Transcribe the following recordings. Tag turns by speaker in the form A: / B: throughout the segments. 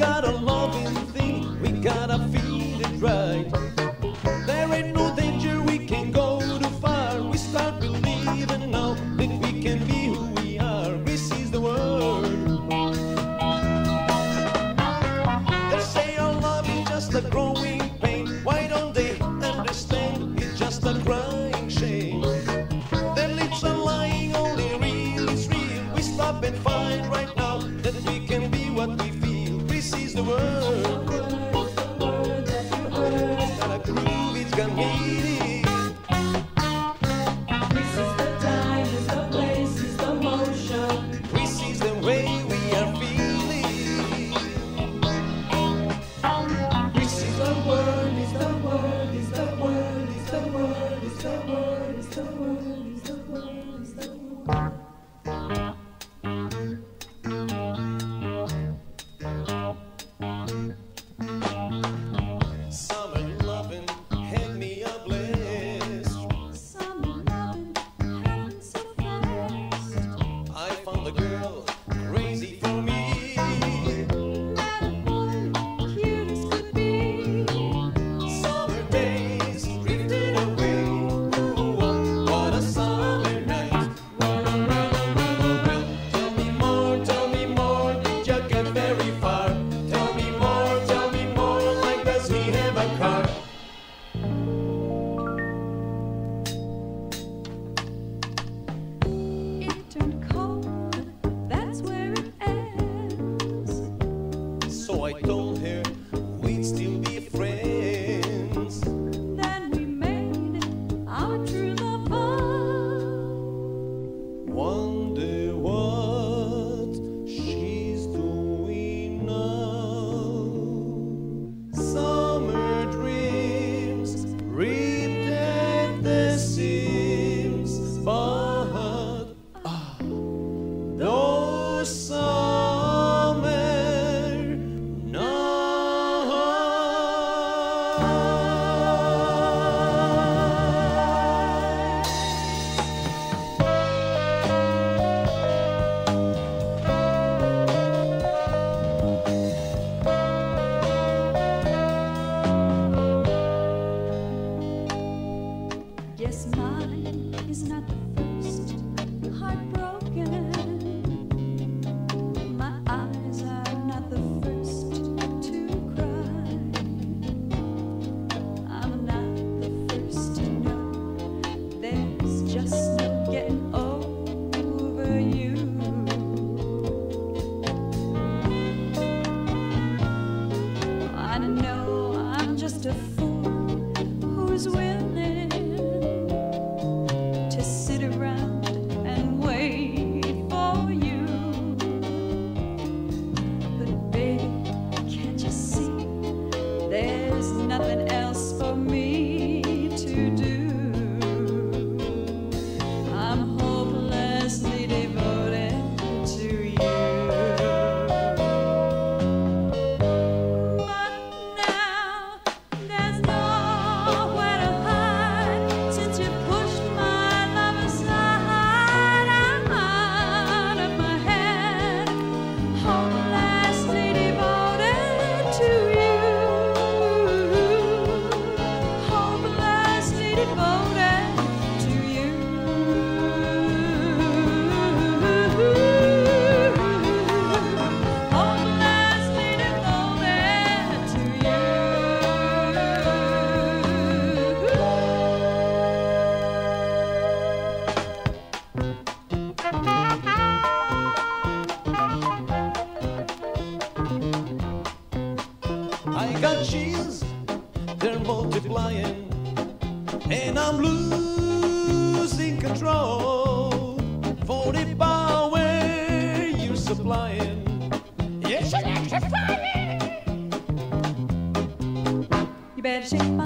A: got a loving thing, we gotta feel it right. the word. It's a groove, it's
B: gonna be.
A: very far. Tell me more, tell me more, like does he have a car?
B: It turned cold, that's where it ends.
A: So I told her we'd still be friends.
B: flying. It's electrifying. You better shake.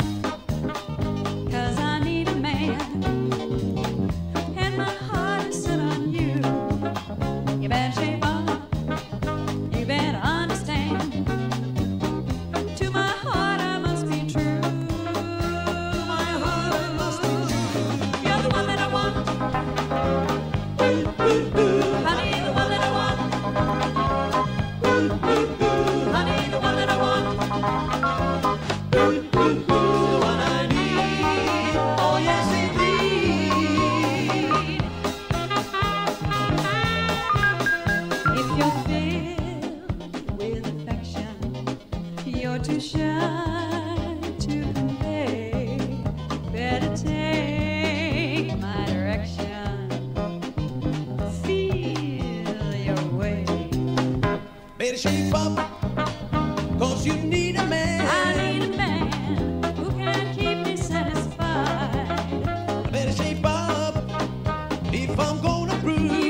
B: Better shape up,
A: cause you need a man.
B: I need a man who can keep me satisfied.
A: I better shape up if I'm gonna prove.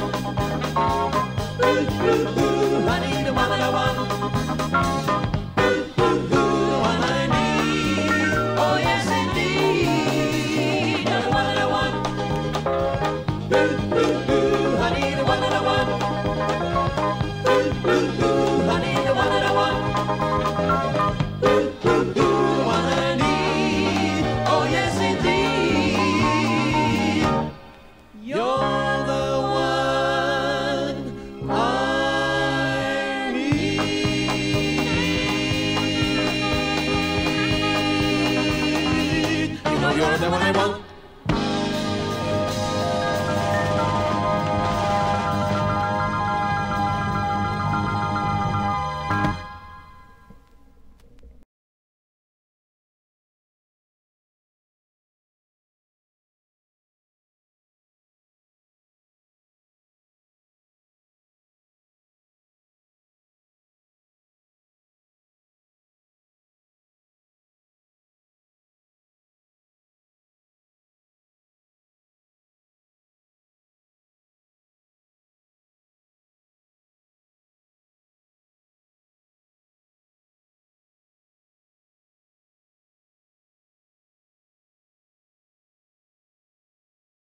A: Ooh, ooh, ooh.